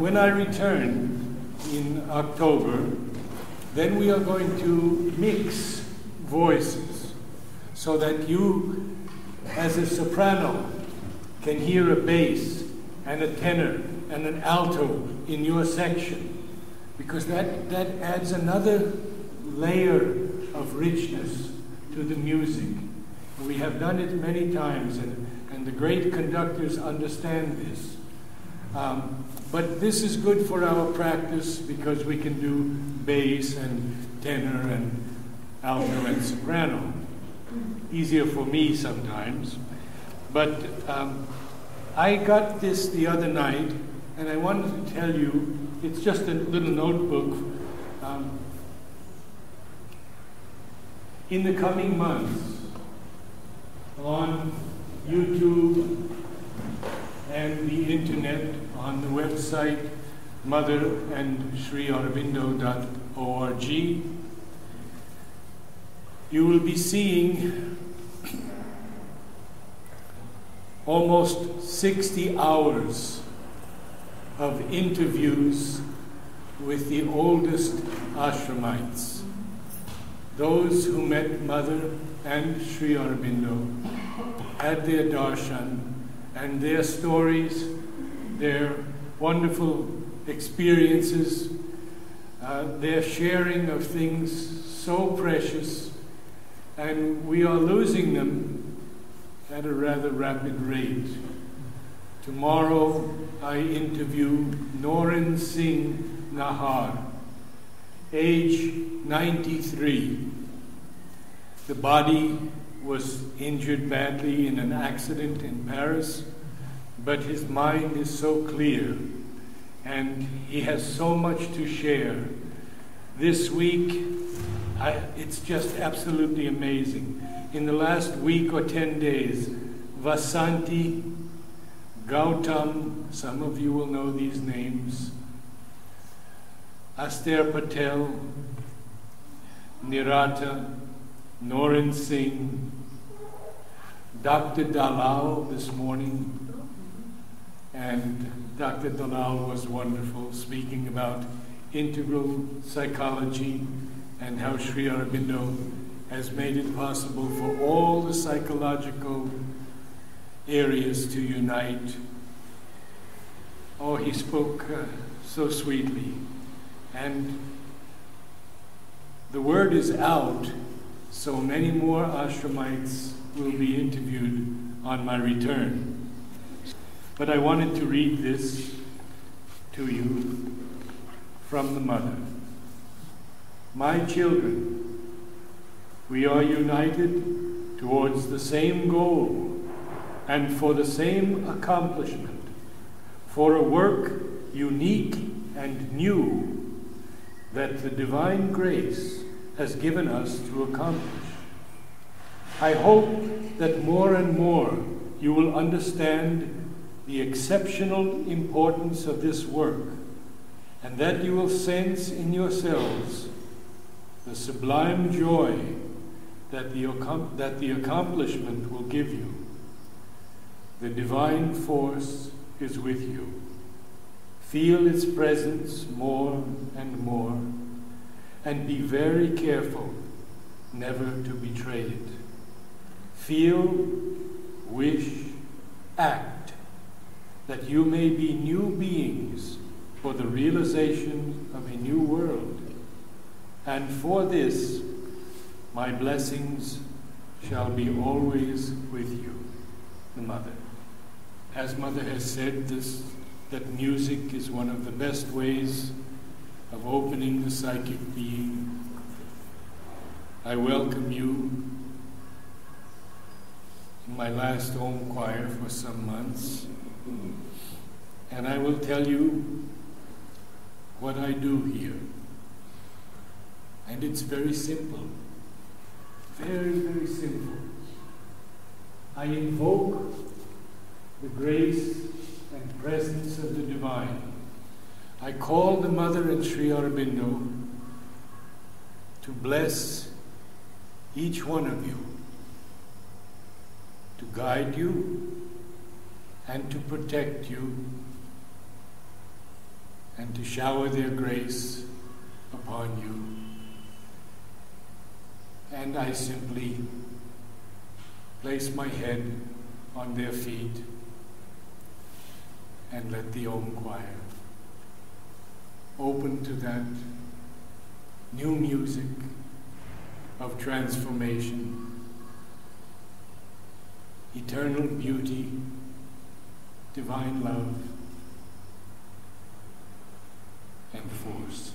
when I return in October, then we are going to mix voices so that you, as a soprano, can hear a bass and a tenor and an alto in your section because that, that adds another layer of richness to the music. We have done it many times, and, and the great conductors understand this. Um, but this is good for our practice because we can do bass and tenor and alto and soprano. Easier for me sometimes. But um, I got this the other night, and I wanted to tell you it's just a little notebook. Um, in the coming months, on YouTube and the internet, on the website mother you will be seeing almost 60 hours of interviews with the oldest ashramites, those who met Mother and Sri Aurobindo, had their darshan, and their stories, their wonderful experiences, uh, their sharing of things so precious, and we are losing them at a rather rapid rate. Tomorrow I interview Noren Singh Nahar, age 93. The body was injured badly in an accident in Paris, but his mind is so clear and he has so much to share. This week, I, it's just absolutely amazing in the last week or 10 days, Vasanti, Gautam, some of you will know these names, Aster Patel, Nirata, Noren Singh, Dr. Dalal this morning, and Dr. Dalal was wonderful, speaking about integral psychology and how Sri Aurobindo has made it possible for all the psychological areas to unite. Oh, he spoke uh, so sweetly. And the word is out, so many more ashramites will be interviewed on my return. But I wanted to read this to you from the mother. My children, we are united towards the same goal and for the same accomplishment, for a work unique and new that the divine grace has given us to accomplish. I hope that more and more you will understand the exceptional importance of this work and that you will sense in yourselves the sublime joy that the, that the accomplishment will give you. The divine force is with you. Feel its presence more and more, and be very careful never to betray it. Feel, wish, act that you may be new beings for the realization of a new world. And for this, my blessings shall be always with you, the mother. As mother has said, this that music is one of the best ways of opening the psychic being. I welcome you in my last home choir for some months, and I will tell you what I do here. And it's very simple. Very, very simple. I invoke the grace and presence of the divine. I call the Mother and Sri Aurobindo to bless each one of you, to guide you, and to protect you, and to shower their grace upon you. And I simply place my head on their feet and let the Om Choir open to that new music of transformation, eternal beauty, divine love, and force.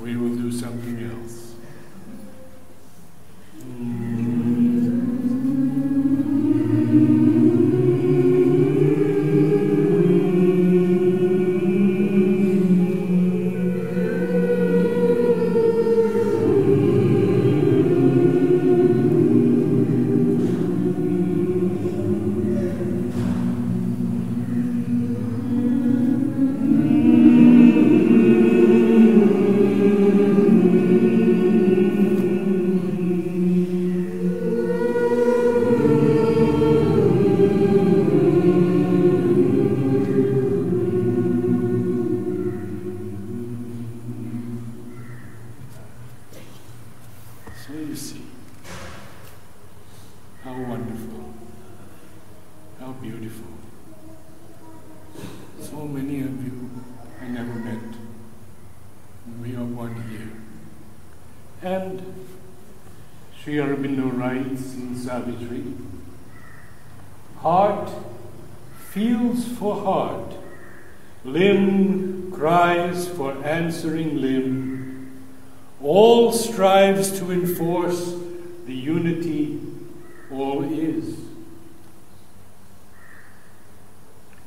We will do something else. So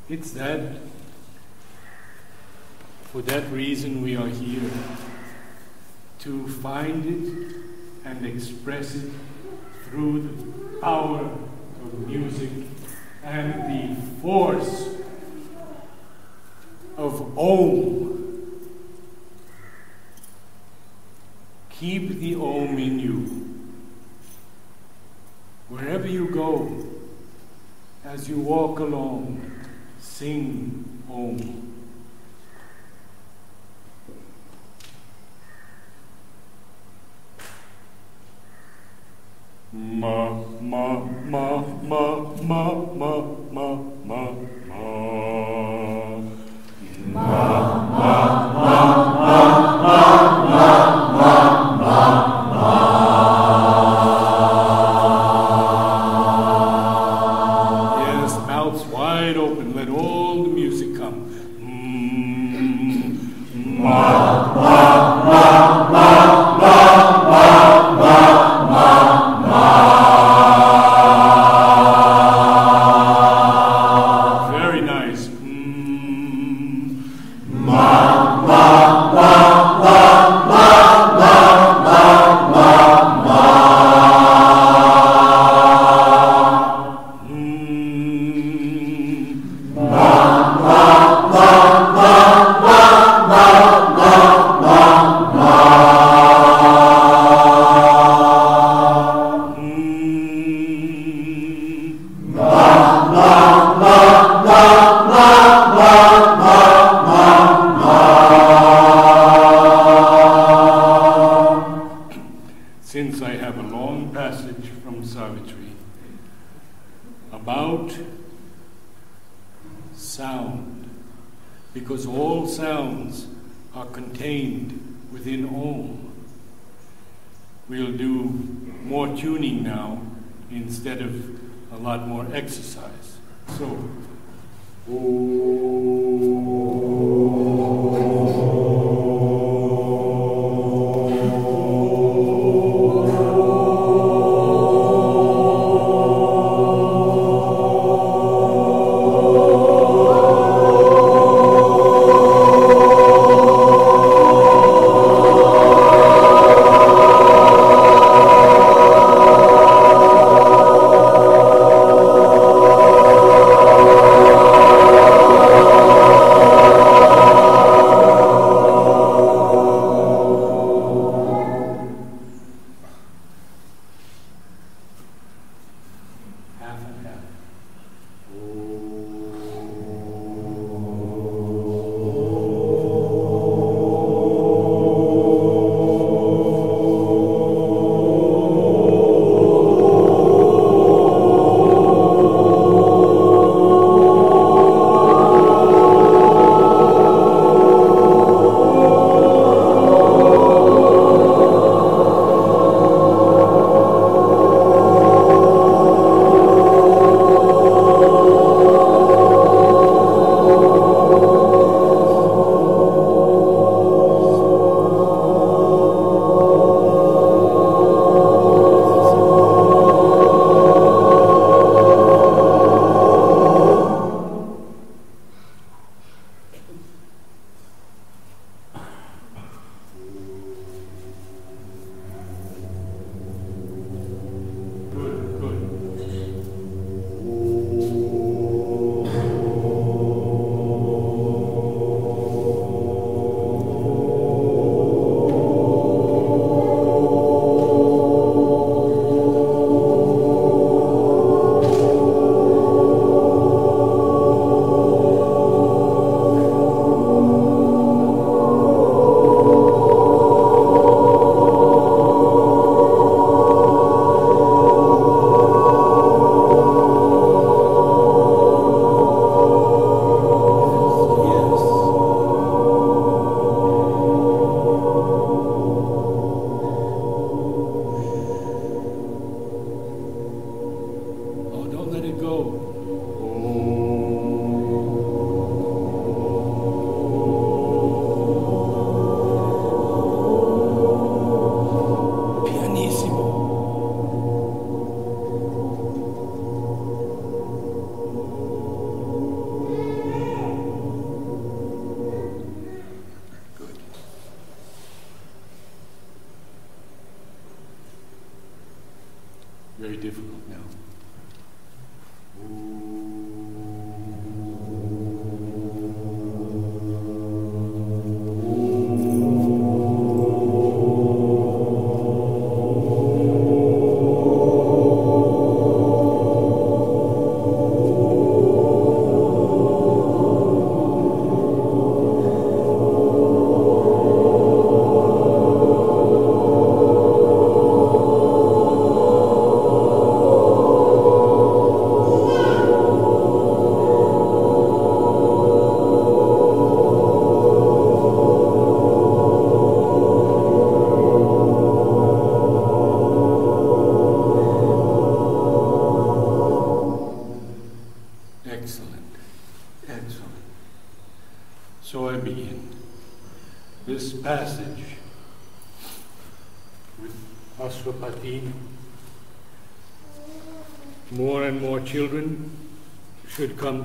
It's that. For that reason, we are here to find it and express it through the power of music and the force of Om. Keep the Om in you. Wherever you go, as you walk along, sing home.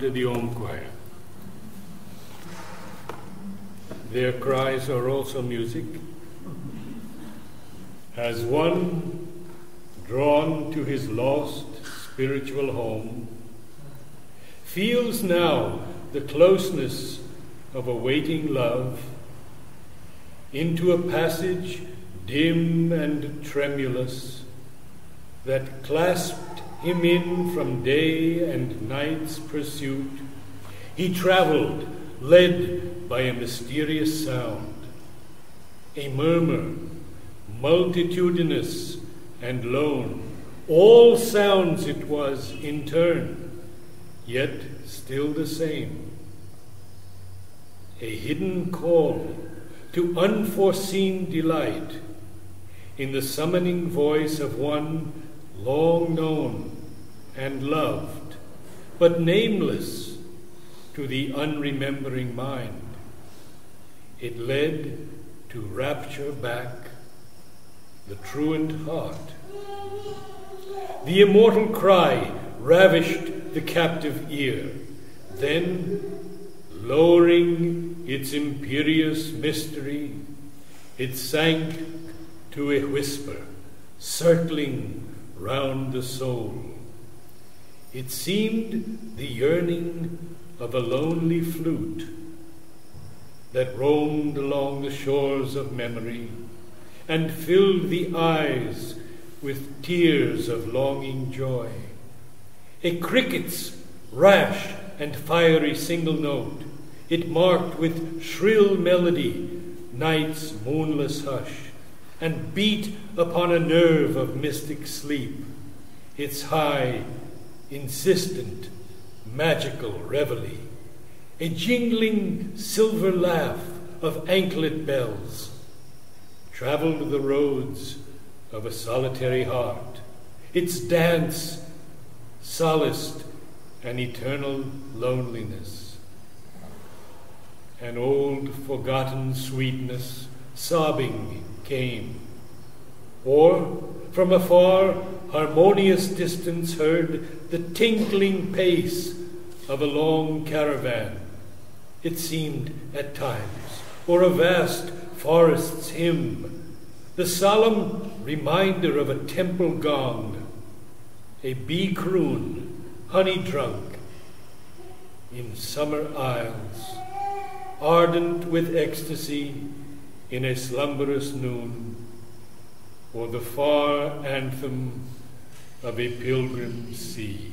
To the Om Choir. Their cries are also music. As one drawn to his lost spiritual home, feels now the closeness of a waiting love into a passage dim and tremulous that clasped him in from day and night's pursuit. He traveled, led by a mysterious sound, a murmur, multitudinous and lone. All sounds it was in turn, yet still the same. A hidden call to unforeseen delight in the summoning voice of one long known and loved, but nameless to the unremembering mind. It led to rapture back the truant heart. The immortal cry ravished the captive ear. Then, lowering its imperious mystery, it sank to a whisper, circling round the soul. It seemed the yearning of a lonely flute that roamed along the shores of memory and filled the eyes with tears of longing joy. A cricket's rash and fiery single note, it marked with shrill melody night's moonless hush and beat upon a nerve of mystic sleep, its high, insistent, magical reveille, a jingling silver laugh of anklet bells, traveled the roads of a solitary heart, its dance solaced an eternal loneliness, an old forgotten sweetness sobbing came. Or from afar, harmonious distance heard the tinkling pace of a long caravan. It seemed at times, or a vast forest's hymn, the solemn reminder of a temple gong, a bee croon, honey drunk, in summer isles, ardent with ecstasy in a slumberous noon, or the far anthem of a pilgrim sea.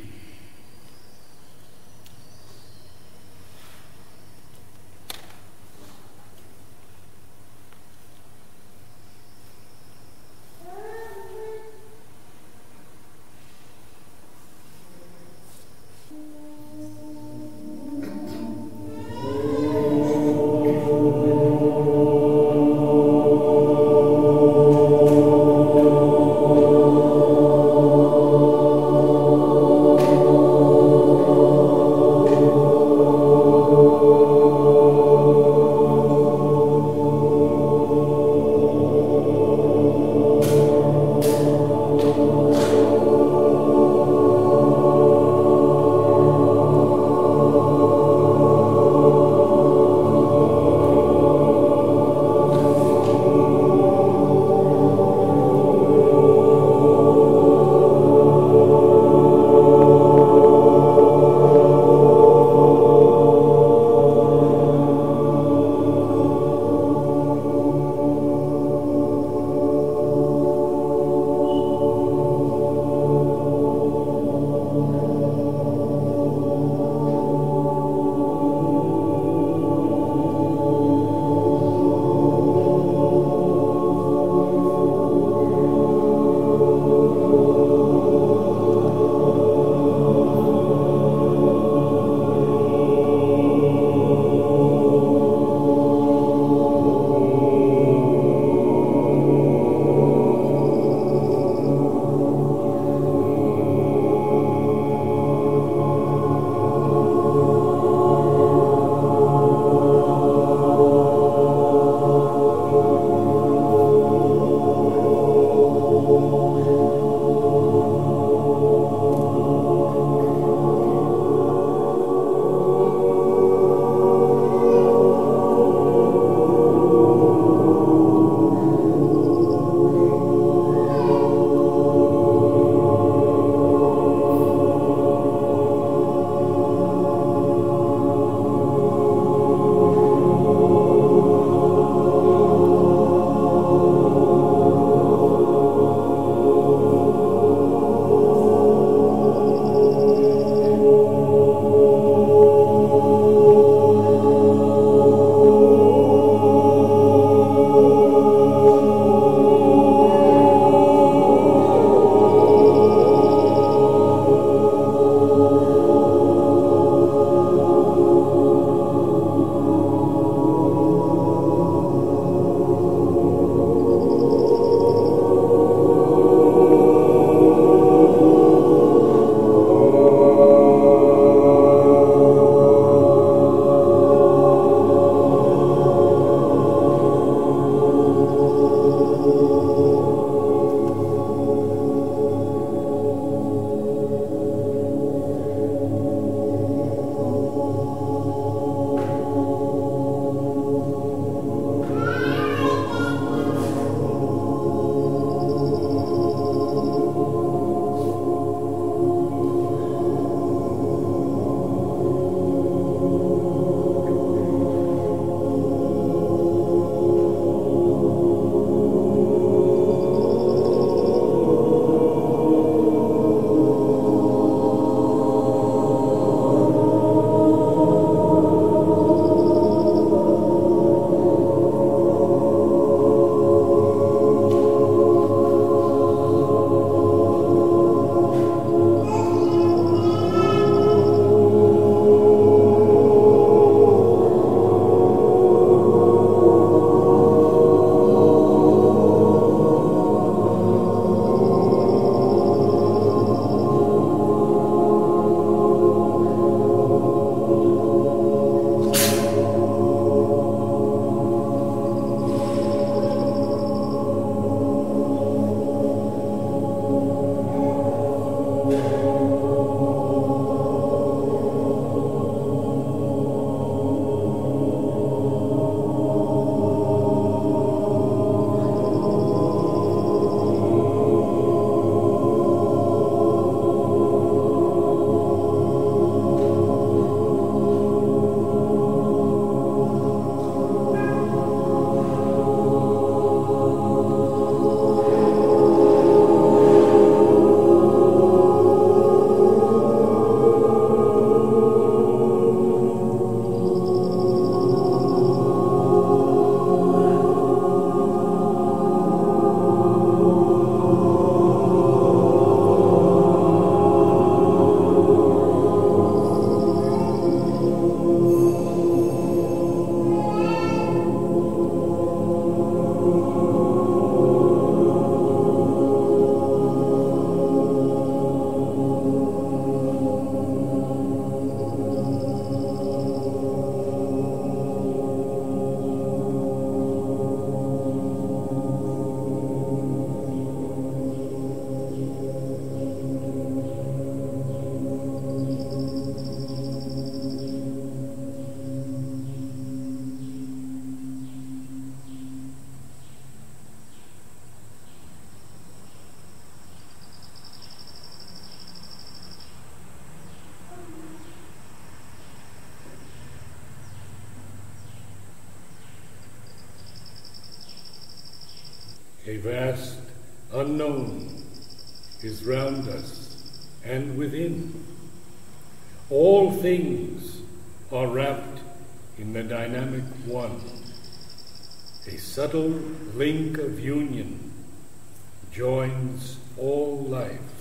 Vast unknown is round us and within. All things are wrapped in the dynamic one. A subtle link of union joins all life.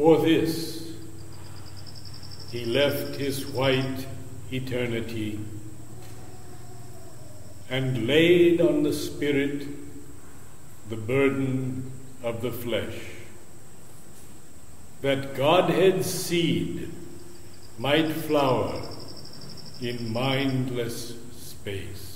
For this, he left his white eternity and laid on the Spirit the burden of the flesh, that Godhead's seed might flower in mindless space.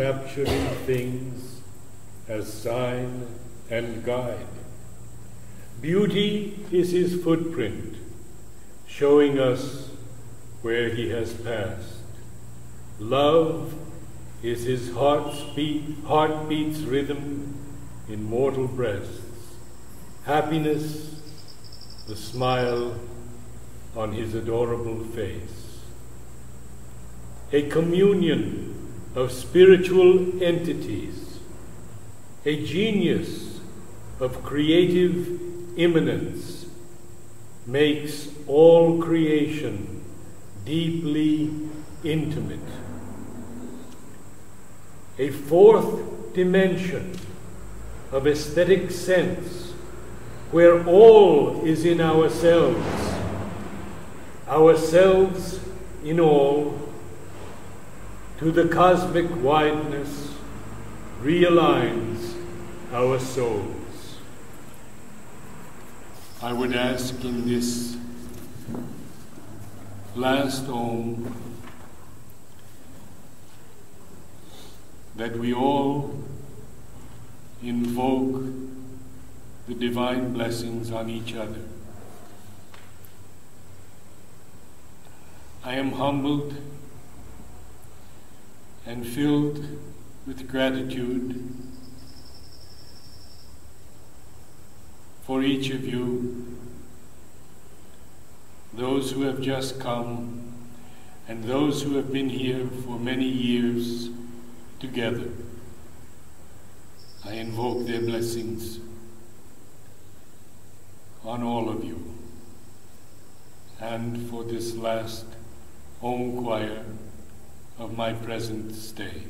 In things as sign and guide. Beauty is his footprint, showing us where he has passed. Love is his heart's beat, heartbeat's rhythm in mortal breasts. Happiness, the smile on his adorable face. A communion of spiritual entities, a genius of creative immanence makes all creation deeply intimate. A fourth dimension of aesthetic sense where all is in ourselves, ourselves in all, to the cosmic wideness realigns our souls. I would ask in this last OM that we all invoke the divine blessings on each other. I am humbled and filled with gratitude for each of you, those who have just come, and those who have been here for many years together. I invoke their blessings on all of you and for this last OM Choir of my present stay.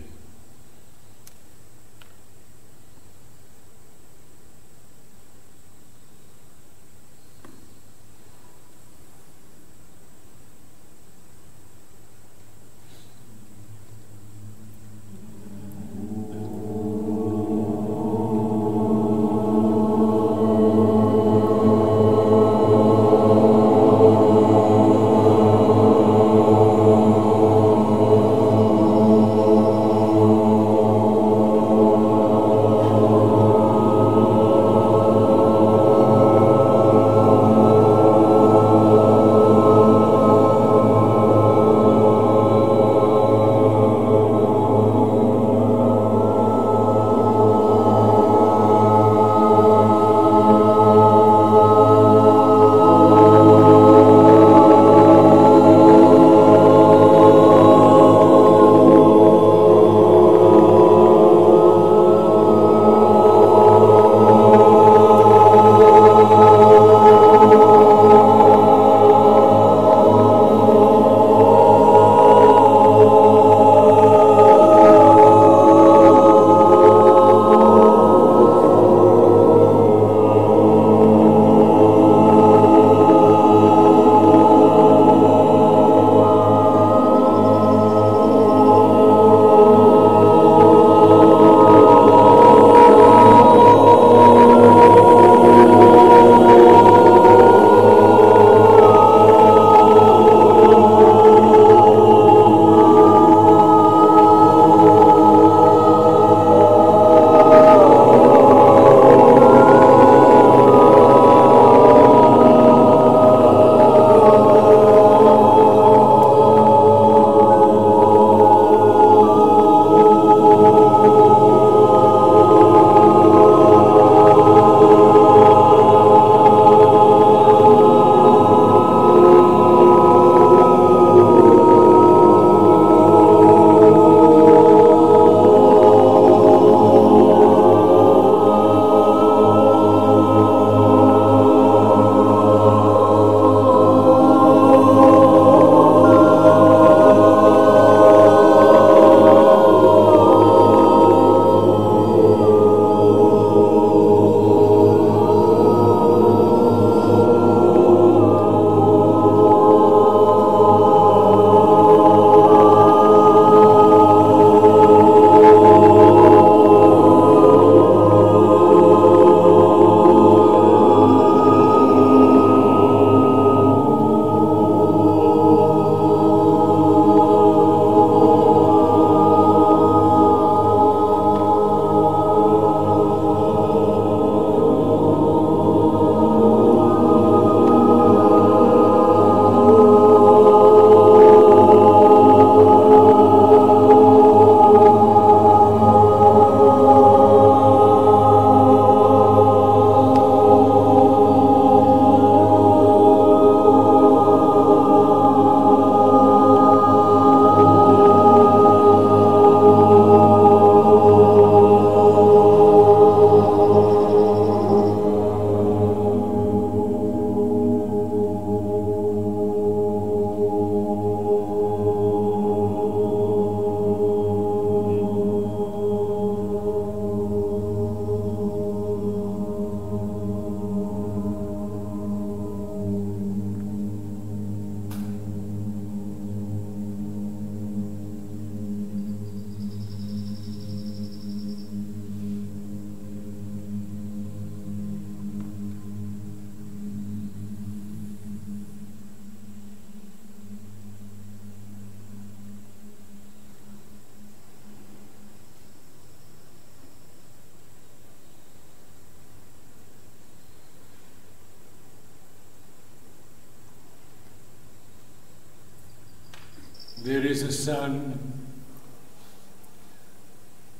Is a sun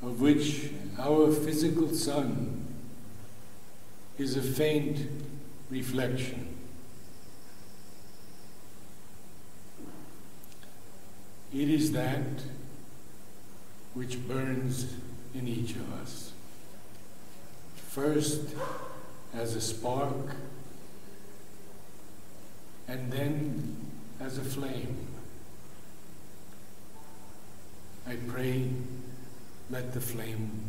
of which our physical sun is a faint reflection. It is that which burns in each of us. First as a spark, and then as a flame. I pray, let the flame.